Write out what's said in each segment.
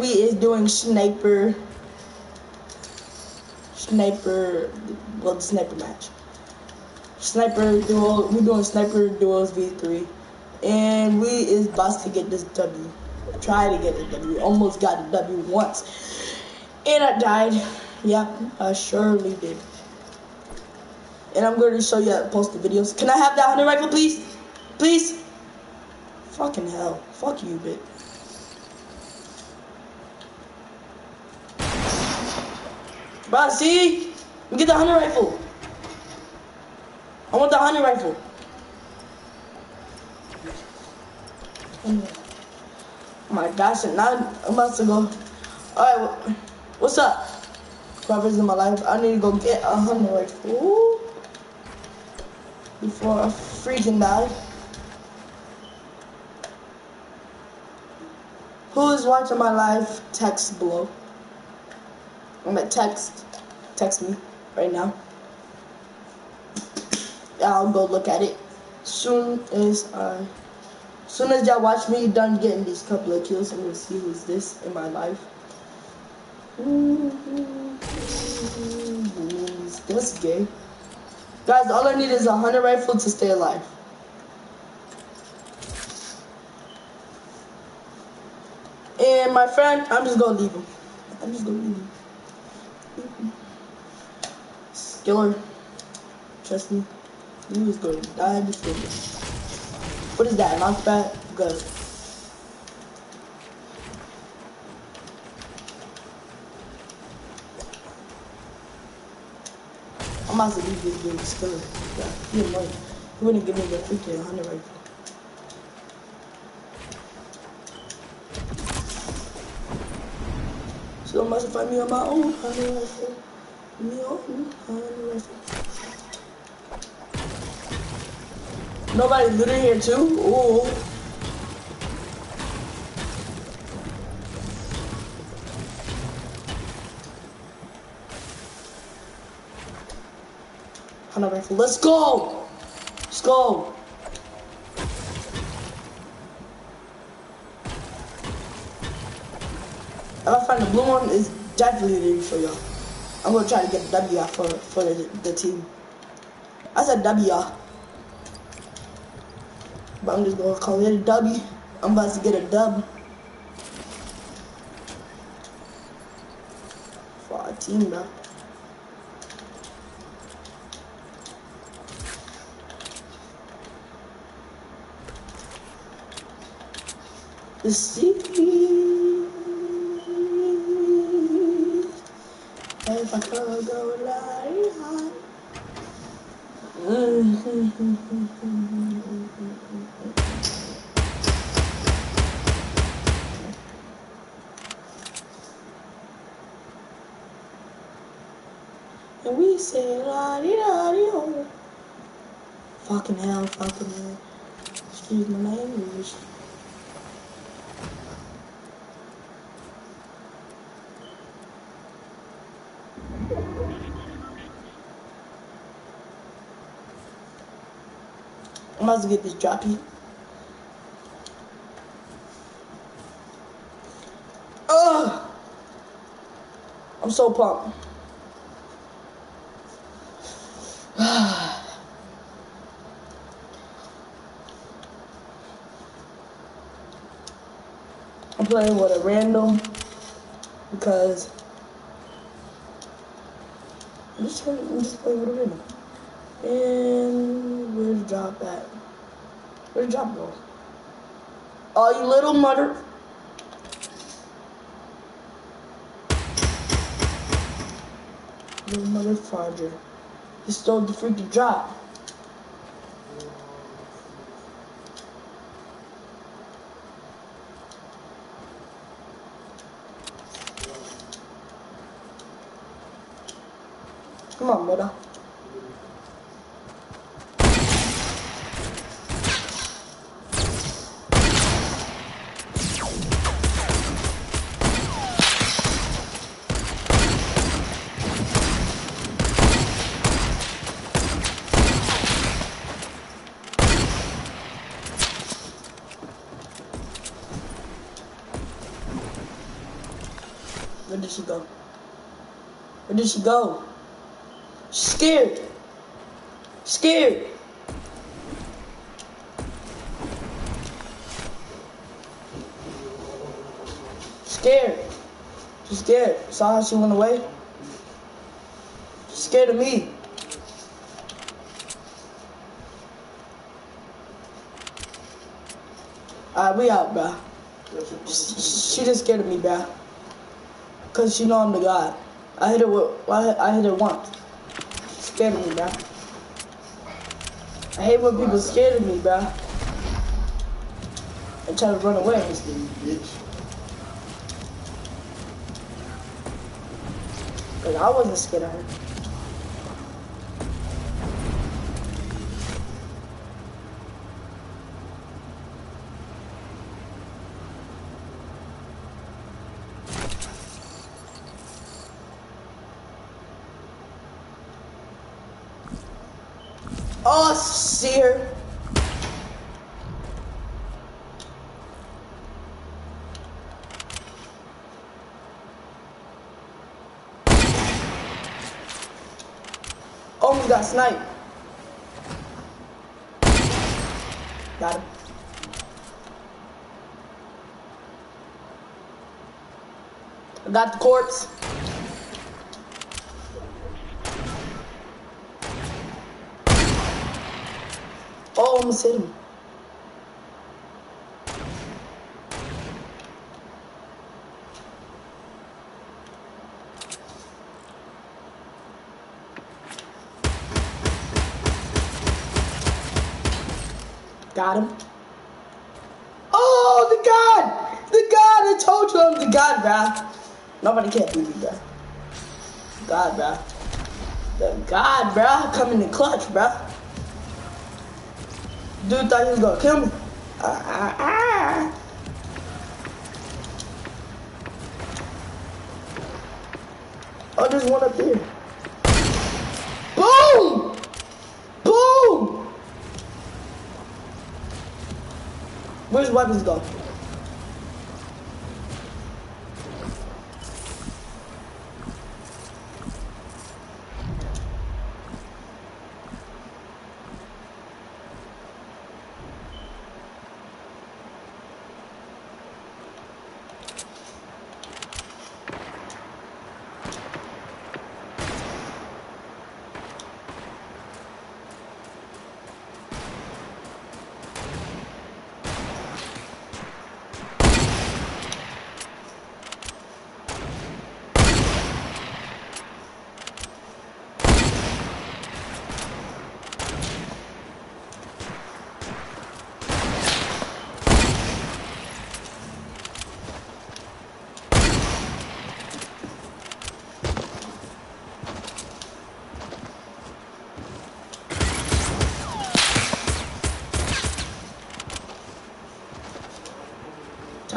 we is doing sniper, sniper, well, the sniper match. Sniper duo, we doing sniper duels V3. And we is about to get this W. Try to get a W. Almost got a W once. And I died. Yep, I surely did. And I'm going to show you how to post the videos. Can I have that hunter rifle, please? Please? Fucking hell. Fuck you, bitch. See? We get the hunter rifle. I want the hunter rifle. Oh my gosh, and now I'm about to go. Alright, what's up? Brothers in my life, I need to go get a hunter rifle before I freaking die. Who is watching my live? Text below. I'm gonna text, text me right now. I'll go look at it. Soon as I, soon as y'all watch me done getting these couple of kills, I'm gonna see who's this in my life. That's gay. Guys, all I need is a hunter rifle to stay alive. And my friend, I'm just gonna leave him. I'm just gonna leave him. Skiller, trust me, you is gonna die before this. What is that? Not bad. Good. I'm about to leave this dude Skiller. Yeah, he annoying. He wouldn't give me the freaking hunter rifle. So I must find me on my own rifle. Nobody looting here too? Ooh. Hunter. Let's go! Let's go! If I find the blue one, it's definitely for y'all. I'm gonna try to get W for, for the, the team. I said W. But I'm just gonna call it a W. I'm about to get a dub. For our team, bro. The sea. Go like high. And we say la di da di ho. Fucking hell, fucking hell. Excuse my language. To get this! I'm so pumped. I'm playing with a random because I'm just, I'm just playing with a random. And where's the drop at? Where's the go? Oh, you little mother. Little mother farger. He stole the freaking drop. Come on, mother. She go? Where did she go? She's scared. Scared. Scared. She's scared. Saw how she went away? She's scared of me. Alright, we out, bro. She just scared of me, bro. Cause she know I'm the god. I hit her with, I hit her once. She scared of me, bro. I hate when people scared of me, bro. And try to run away. Bitch. Cause I wasn't scared of her. Oh, see her. Got. Got him. I got the corpse. Oh, almost hit him. Got him. Oh, the God! The God! I told you I'm the God, bruh. Nobody can beat me, bruh. God, bruh. The God, bruh. Coming in clutch, bruh. Dude thought he was gonna kill me. Ah, ah, ah. Oh, there's one up here. Where's weapons go?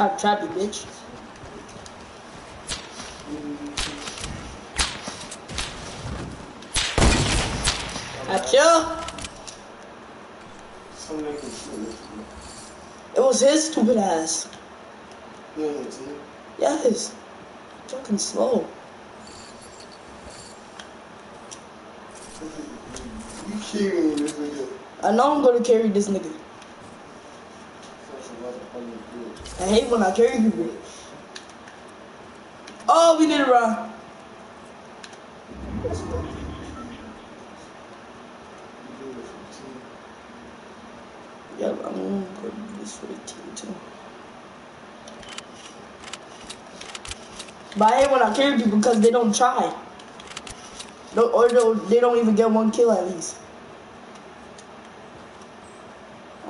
Trap, trap you, bitch. Gotcha. It was his stupid ass. Yes. Fucking slow. You carrying this nigga. I know I'm gonna carry this nigga. I hate when I carry people. Oh, we did it wrong. Yeah, I'm gonna go this the too. But I hate when I carry people because they don't try. No, or they they don't even get one kill at least.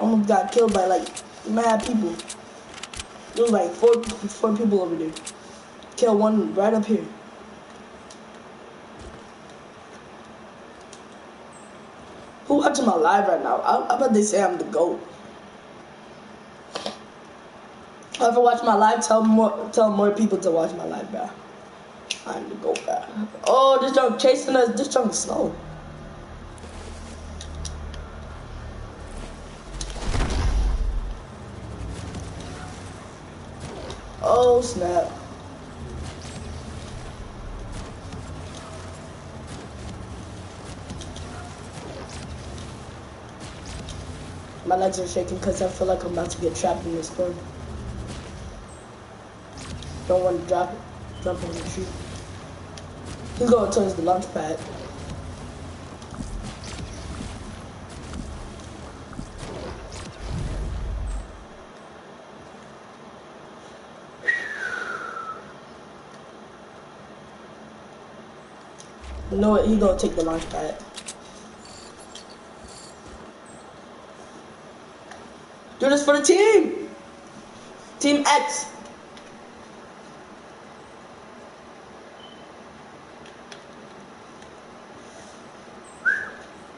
Almost got killed by like mad people. There was like four four people over there. Kill one right up here. Who watching my live right now? I, I bet they say I'm the GOAT. Whoever watch my live, tell more tell more people to watch my live, bro. I'm the GOAT, bro. Oh, this junk chasing us. This junk is slow. Oh snap. My legs are shaking because I feel like I'm about to get trapped in this bird. Don't want to drop it. Jump on the tree. He's going towards the launch pad. Know what? He gonna take the launch pad. Do this for the team. Team X.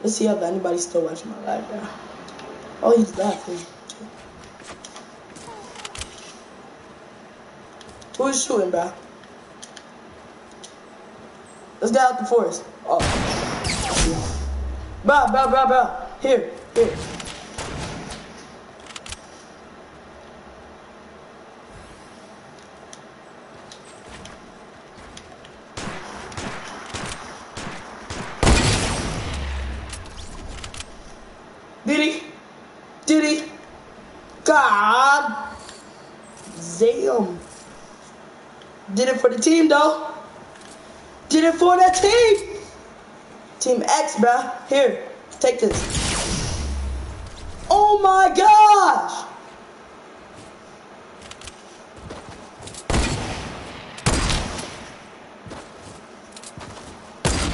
Let's see if anybody's still watching my live now. Oh, he's laughing. Who's shooting, bro? Let's get out the forest. Oh. Bro, bro, bro, bro. Here, here. Did he? Did he? God damn. Did it for the team though. For the team. Team X, bruh. Here, take this. Oh my gosh.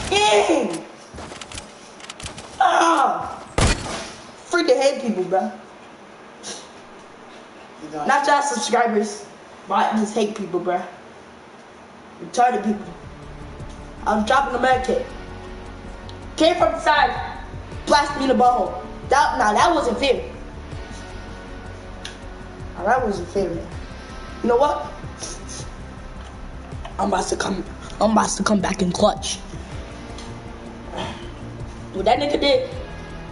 Dang. Ah. Freaking hate people, bruh. Not just subscribers, but I just hate people, bruh. Retarded people. I was dropping the med kit. Came from the side, blasted me in the butthole. That, now that wasn't fair. Now that wasn't fair. You know what? I'm about to come. I'm about to come back in clutch. What that nigga did,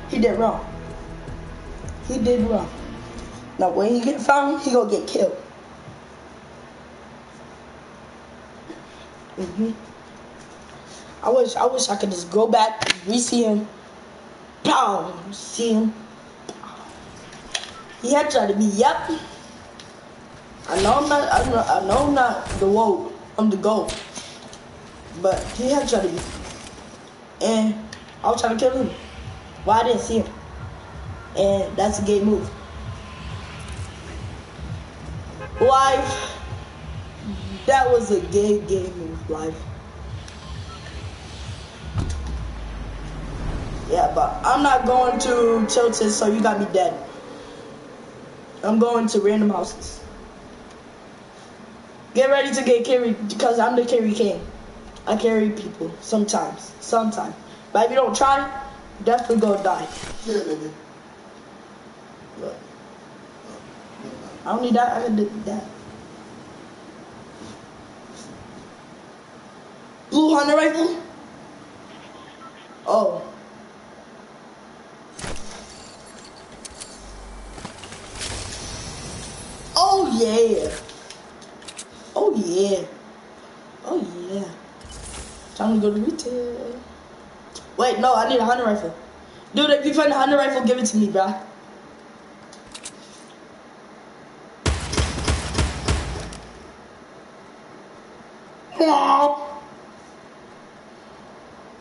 he did wrong. He did wrong. Now when he get found, he gonna get killed. hmm I wish I wish I could just go back, we see him, pow, see him. He had tried to be yep. I know I'm not I know, I know I'm not the woke, I'm the goat. But he had tried to be. And I was trying to kill him. Why I didn't see him. And that's a gay move. Life. That was a gay, gay move, life. Yeah, but I'm not going to Tilted, so you got me dead. I'm going to random houses. Get ready to get carried because I'm the carry king. I carry people sometimes, sometimes. But if you don't try, you definitely gonna die. Nigga. Look, I don't need that. I can do that. Blue hunter rifle. Oh. Oh yeah. Oh yeah. Oh yeah. Time to go to retail. Wait, no, I need a hunter rifle. Dude, if you find a hunter rifle, give it to me, bruh.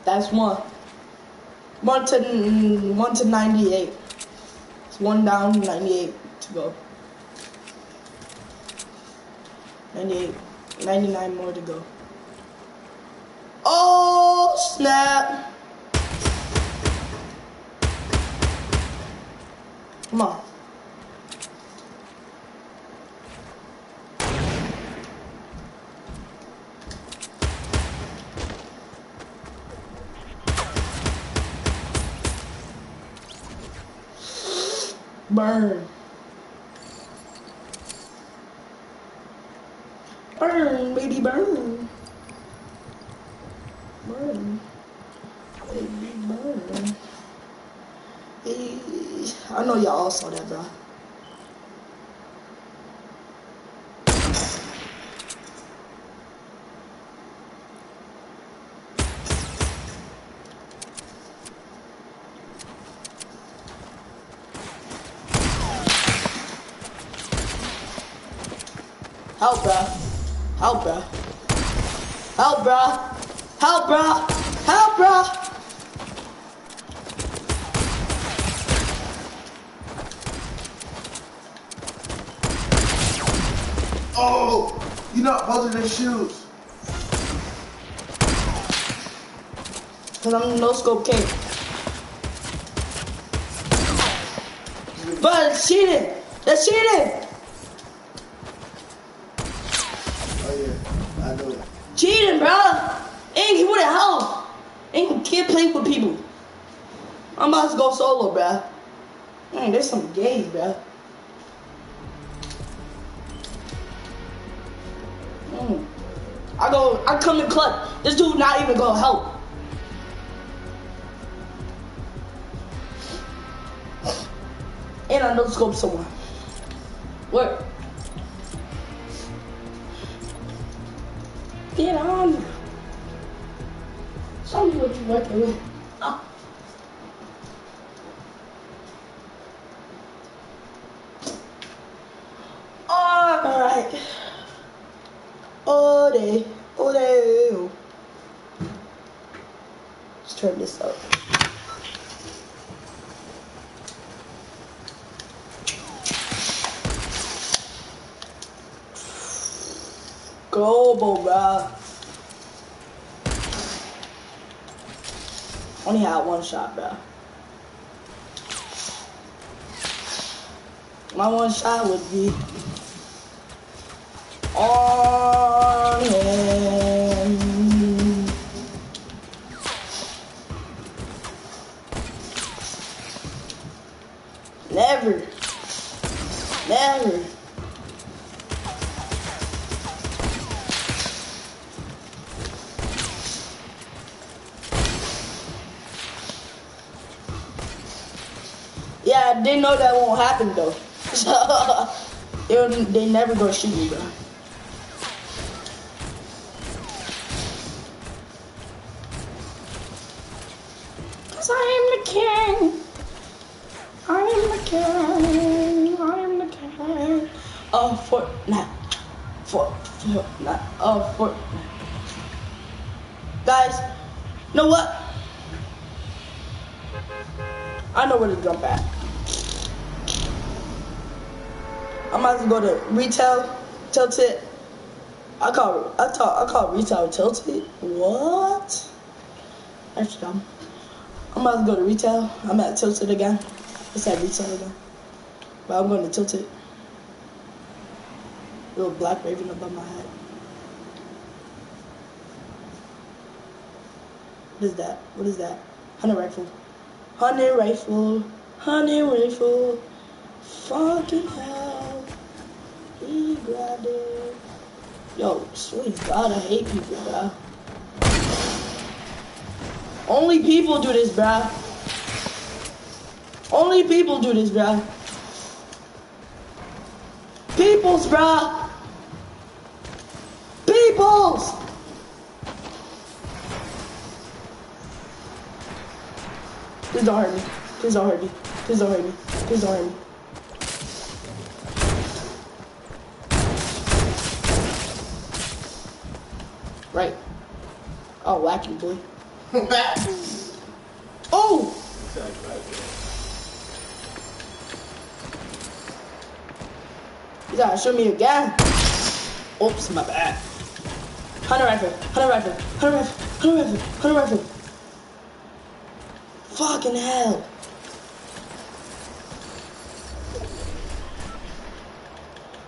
That's one. One to one to ninety-eight. It's one down, ninety-eight to go. 98, 99 more to go. Oh snap! Come on. Burn baby, burn. Burn. Baby, burn. Hey, I know y'all all saw that, bro. Help, bruh. Help, bruh. Help, bruh. Help, bruh. Help, bruh. Oh, you're not of their shoes. Cause I'm no scope king. But it's cheating. That's cheating. Oh yeah, I know that. Cheating, bro. Ain't he wouldn't help. Ain't can't play with people. I'm about to solo, bro. Man, there's some gays, bro. Mm. I go, I come in clutch. This dude not even gonna help. And I no scope someone. Where? Get on. Show me what you're working with. Oh. Alright. All day. All day. Let's turn this up. Global, bruh. Only had one shot, bruh. My one shot would be Yeah, didn't know that won't happen though. So they never gonna shoot me, bro. Cause I am the king. I am the king. I am the king. Of Fortnite. For Fortnite. Of Fortnite. Guys, know what? Go to retail, tilted. I call I talk I call retail tilted. What? That's dumb. I'm about to go to retail. I'm at tilted again. It's at retail again. But I'm going to tilted. Little black raven above my head. What is that? What is that? Hunter rifle. Hunting rifle, hunting rifle, fucking hell. Grabbed it. Yo, sweet God, I hate people, bro. Only people do this, bro. Only people do this, bro. Peoples, bro. Peoples. Please don't hurt me. Please don't hurt me. Please don't hurt me. Please. Right. Whack you, boy. Oh! You gotta show me again. Oops, my bad. Hunter rifle, hunter rifle, hunter rifle, hunter rifle, hunter rifle. Fucking hell.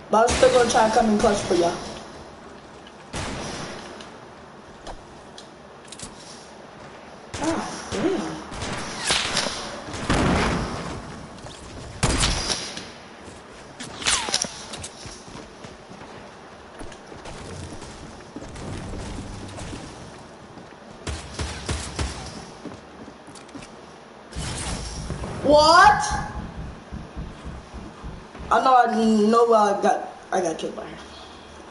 But I'm still gonna try to come in clutch for y'all. Ah, damn. Oh, what? I know I know I got I got killed by her.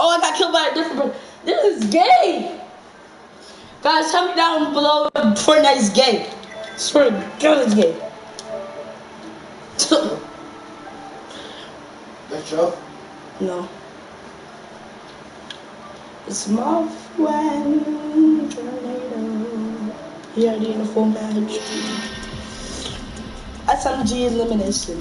Oh, I got killed by a different person. This is gay. Guys, tell me down below is gay. Swear to God, it's gay. That's Joe? no. It's my friend Tornado. He already in a full match. SMG elimination.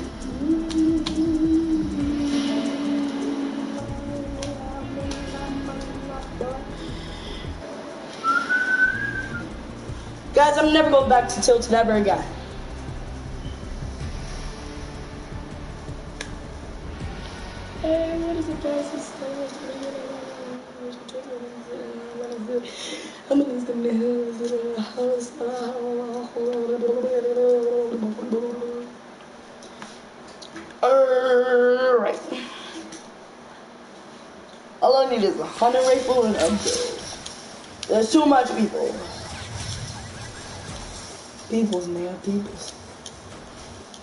Guys, I'm never going back to Tilted ever again. Hey, what is it, guys? It's How many is the Alright. All I need is a hunting rifle and a. There's too much people. People's man, people's.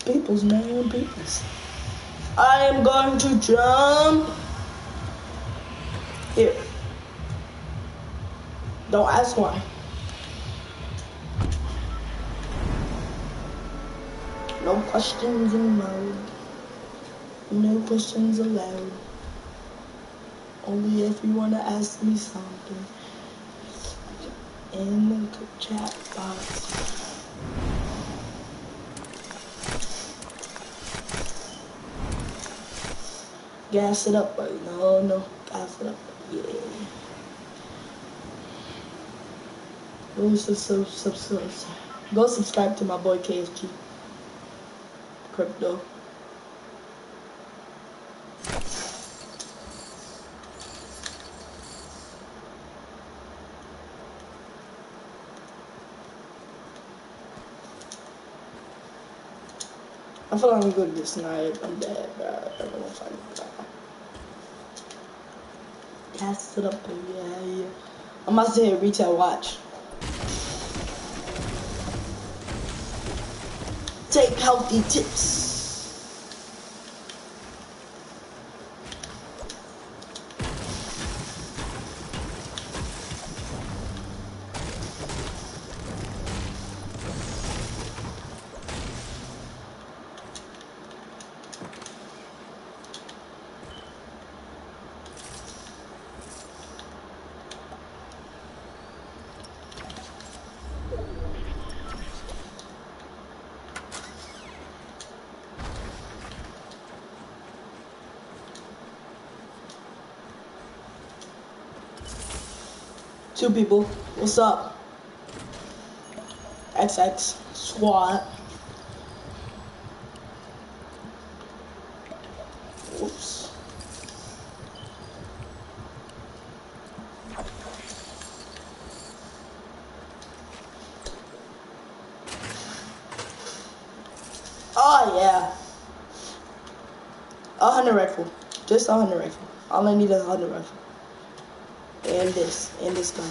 People's man, people's. I am going to jump. Here. Don't ask why. No questions allowed. No questions allowed. Only if you want to ask me something in the chat box. Gas it up, buddy. No, no. Gas it up. Yeah. Go, sub, sub, sub, sub, Go subscribe to my boy KSG. Crypto. I feel I'm good this night. I'm dead, bro. I don't know if I'm Cast it up, yeah, yeah. I'm about to hit retail watch. Take healthy tips. Two people. What's up? XX squad. Oops. Oh yeah. A hunter rifle. Just a hunter rifle. All I need is a hunter rifle and this, and this gun.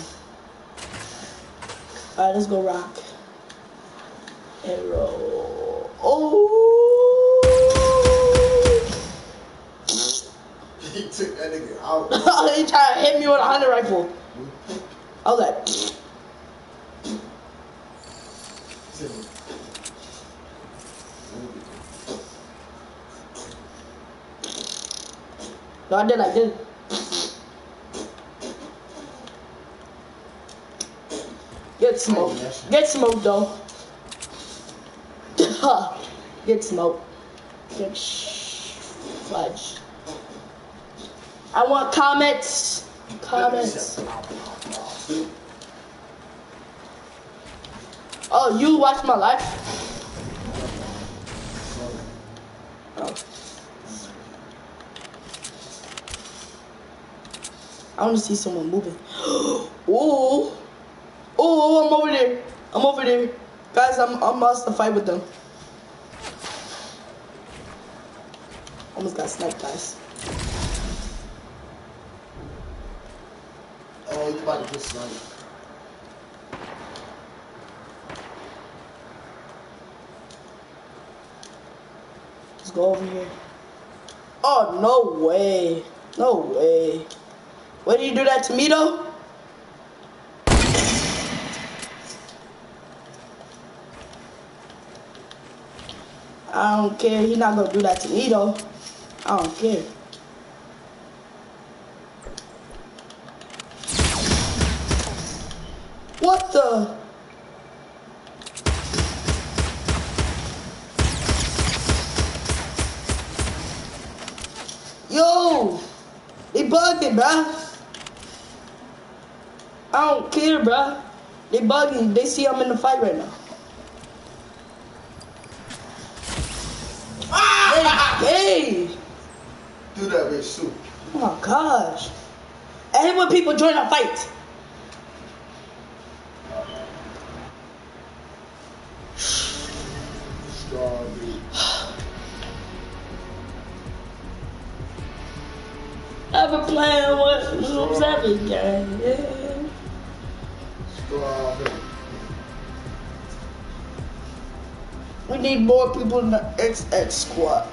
Alright, let's go rock. And roll. Oh! he took that nigga out. he tried to hit me with a hunting rifle. I was like, No, I did like this. Get smoked. Get smoked though. Get smoked. Get fudge. I want comments. Comments. Oh, you watch my life? I want to see someone moving. Ooh. Oh, I'm over there. I'm over there. Guys, I'm, I'm about to fight with them. Almost got sniped, guys. Oh, you about to get sniped. Let's go over here. Oh, no way. No way. Why did you do that to me, though? I don't care. He's not gonna do that to me though. I don't care. What the? Yo, they bugging, bruh. I don't care, bruh. They bugging. They see I'm in the fight right now. Hey, hey. Do that bitch too. Oh my gosh. I hate when people join our fight. I've been playing with Zoom Savage gang. Yeah. We need more people in the XX squad.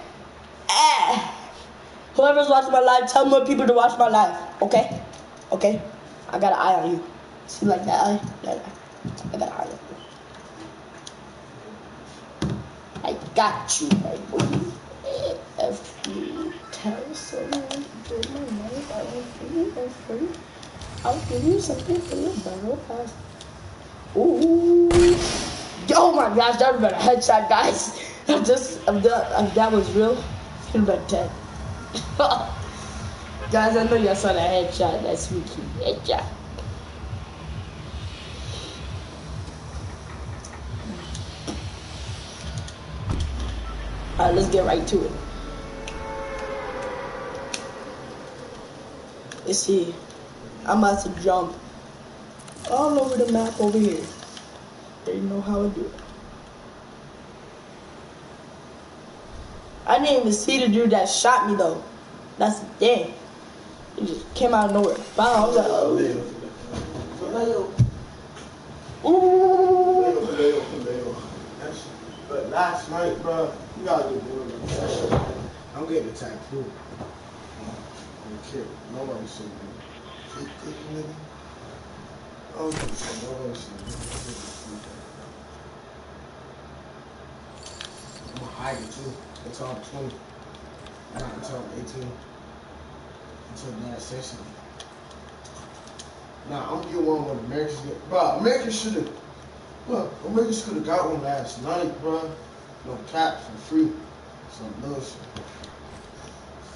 Whoever's watching my live, tell more people to watch my live. Okay? Okay? I got an eye on you. See like that eye? That eye. I got an eye on you. I got you, my boy. If you tell someone to do my life, I will give you for free. I'll give you something for your battle pass. Ooh. Oh my gosh, that was a headshot, guys. If this, if that, if that was real, it's been about 10. guys, I know y'all saw that headshot. That's cute headshot. Alright, let's get right to it. Let's see. I'm about to jump all over the map over here. They know how to do it. I didn't even see the dude that shot me though. That's thing. He just came out of nowhere. Wow, I was like, oh. Ooh. But last night, bro, you gotta get that. I'm getting attacked too. I'm kidding. Nobody see me. Fake dick, nigga. Oh, nobody see me. I'm gonna hide it too until I'm 20. Not until I'm 18. Until that session. Nah, I'm gonna get one when Americans get. Bro, Americans should have. Look, Americans could have got one last night, bro. No cap for free. Some bullshit.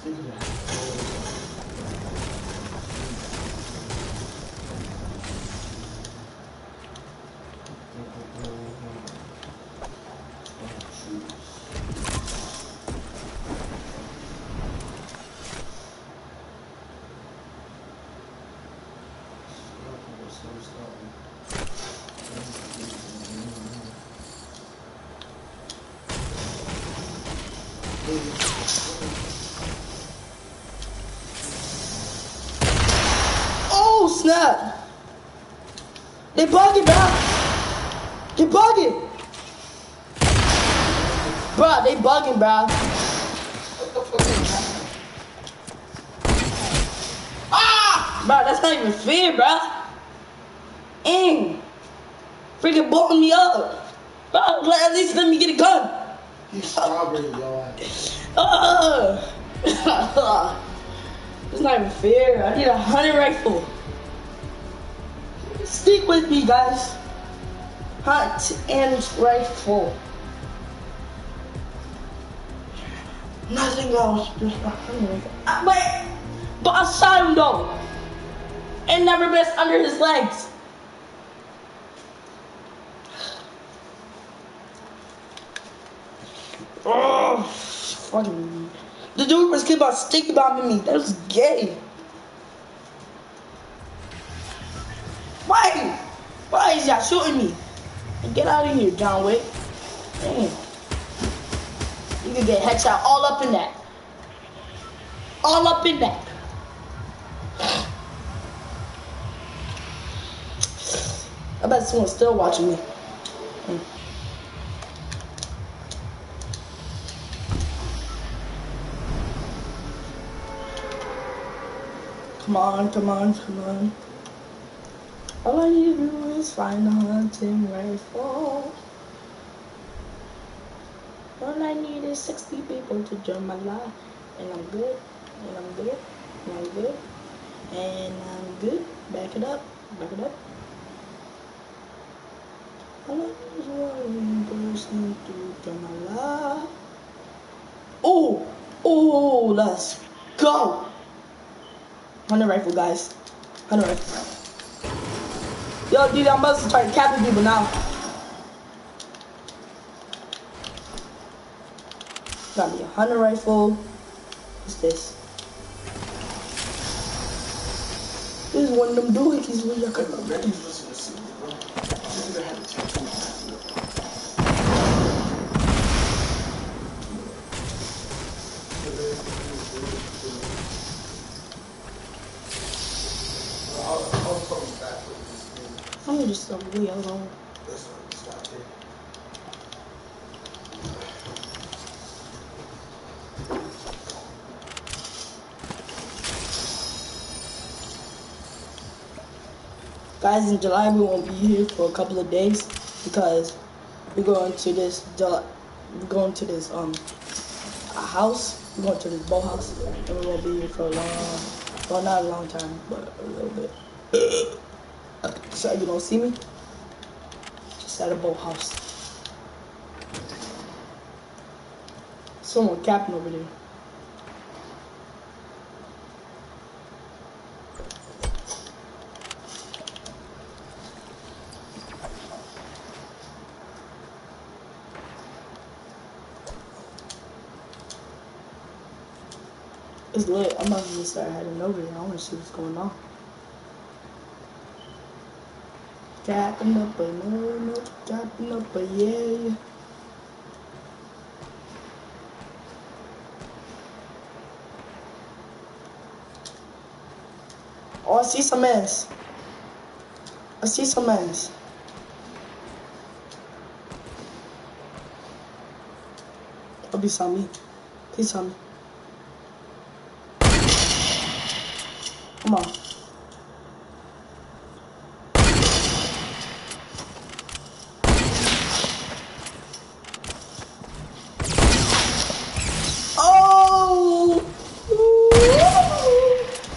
Figure that. Oh snap! They bugging, bro. They bugging. Bro, bro. Ah! Bro, that's not even fair, bro. Ing. Freaking blowing me up. Bro, at least let me get a gun. He's strawberry, yo. Uh, it's not even fair. I need a hunting rifle. Stick with me, guys. Hunt and rifle. Nothing else. Just a rifle. Ah, Wait, but I shot him though, and never missed under his legs. Oh, fucking. The dude was keep on stick bombing me. That was gay. Why? Why is y'all shooting me? Get out of here, John Wick. Damn. You can get headshot all up in that. All up in that. I bet someone's still watching me. Come on, come on, come on. All I need to do is find a hunting rifle. All I need is 60 people to join my life. And I'm good. And I'm good. And I'm good. And I'm good. Back it up. Back it up. All I need is one person to join my life. Oh, oh, let's go. Hunter rifle, guys. Hunter rifle. Yo, dude, I'm about to start capping people now. Got me a hunter rifle. What's this? This is one of them doohickeys where can Ready? Listen to see, bro. This nigga had a tattoo. I'll, I'll call you back with this thing. I'm gonna just stop way alone. That's not stop there. Guys, in July we won't be here for a couple of days because we're going to this we're going to this um house. We're going to this boat house, and we won't be here for a long, well not a long time, but a little bit. So you don't see me? Just at a boat house. Someone capping over there. It's lit. I'm about to start heading over there. I want to see what's going on. Capping up a no, no, capping up a yeah. Oh, I see some ants. I see some ants. Oh, be some me. Please some me. Come on. Oh!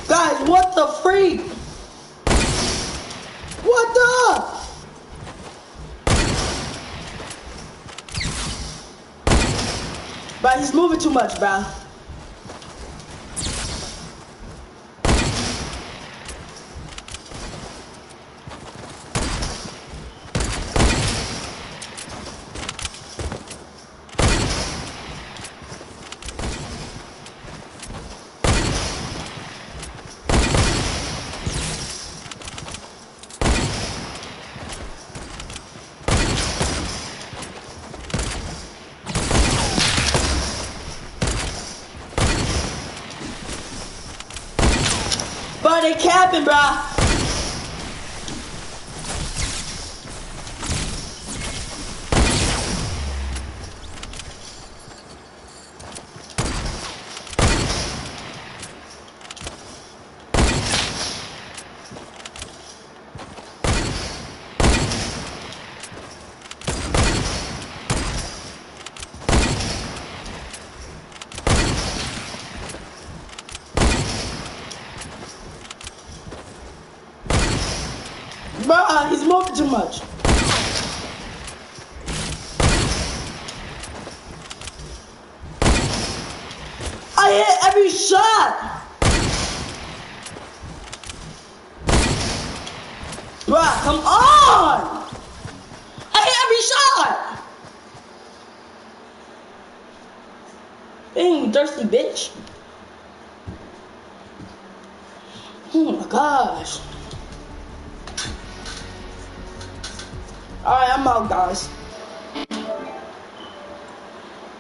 Guys, what the freak? What the? Bruh, he's moving too much, bruh. Bruh. Bruh,